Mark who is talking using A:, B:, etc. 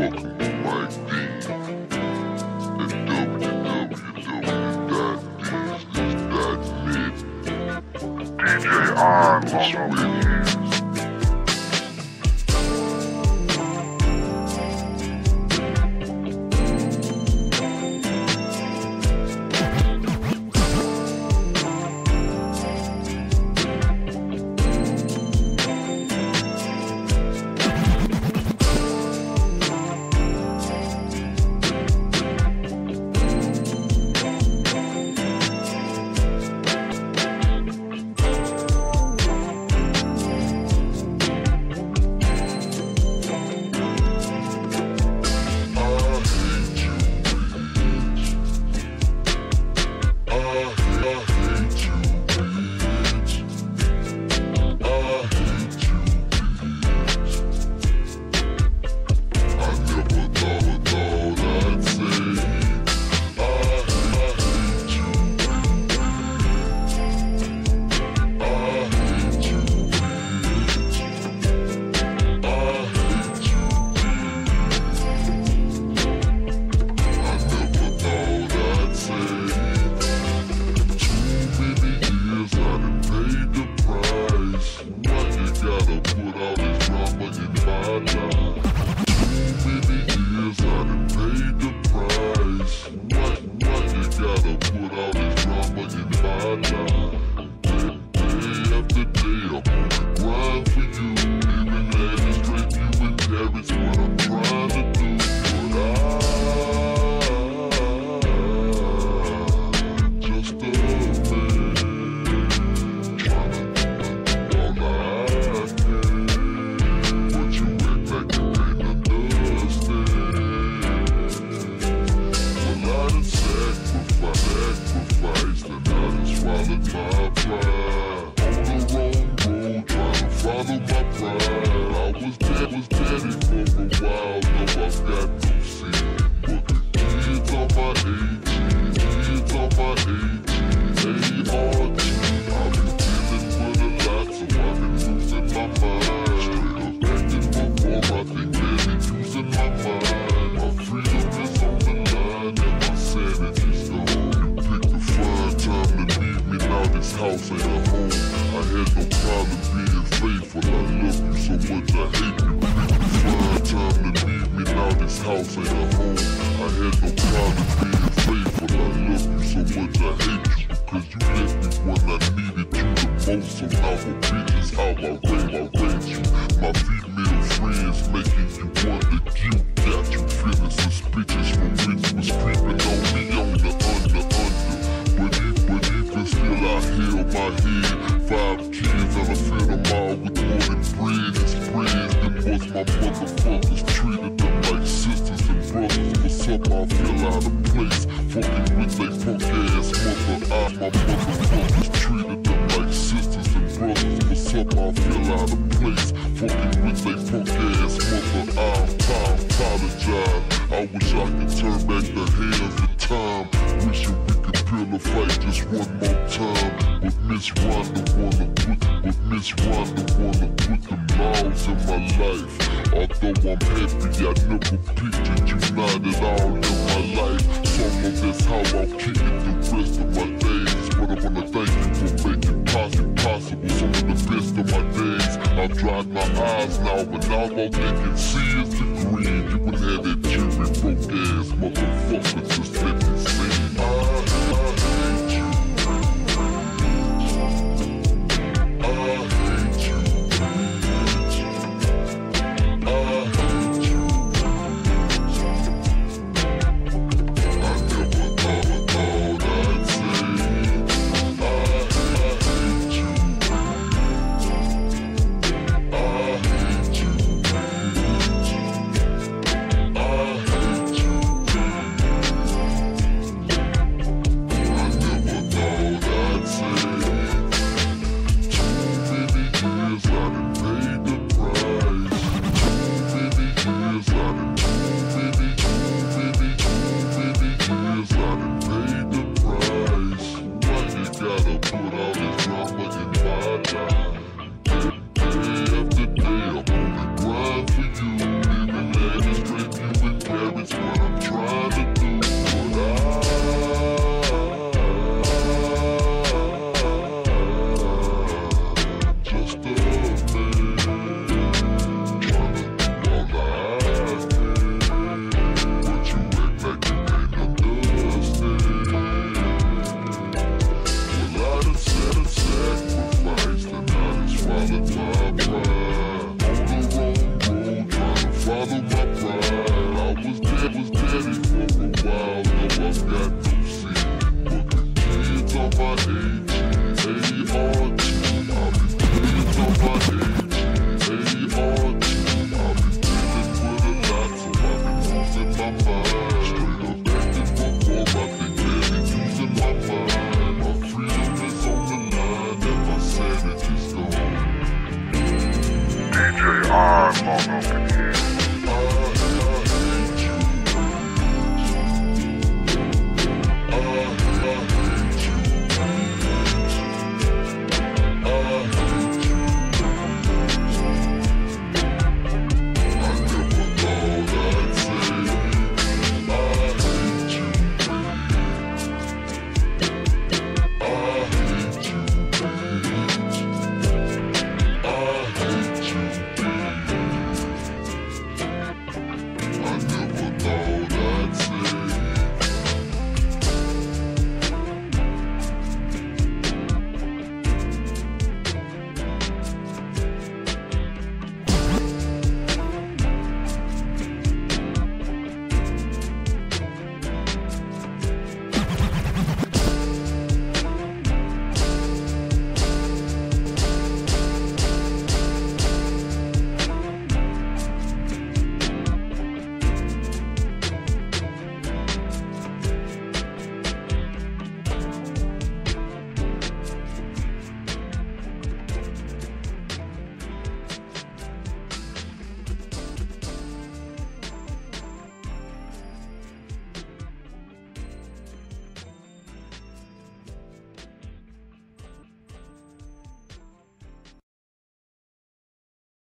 A: fucking Mike D at.
B: DJ
A: on, what's with you? Club. Jack's house ain't a home. I had no problem being faithful. I love you so much I hate you. Cause you left me when I needed you the most. So now a bitch is how I rave, I rate you. My female friends making you wonder you got you feeling suspicious when we was creeping on me on the under under. But it, but even still I held my head. Five kids and I fed them all with more than bread and spread. Them was my motherfuckers treated club I feel out of place. Fucking with they punk ass mother. I, my motherfuckers treated them like sisters and brothers. What's up, I feel out of place. Fucking with they punk ass mother. I, I apologize. I wish I could turn back the hands of time. Wishing we could feel a fight just one more time. But Miss Rhonda wanna, but Miss Rhonda of my life. Although I'm happy, I never pictured you not at all in my life. Some of this how I'll kick the rest of my days. But I wanna thank you for making possible, possible some of the best of my days. I've dried my eyes now, but now all they can see is the green. You would have that cherry broke ass motherfucker just let me see. gotta put all this drama in my life.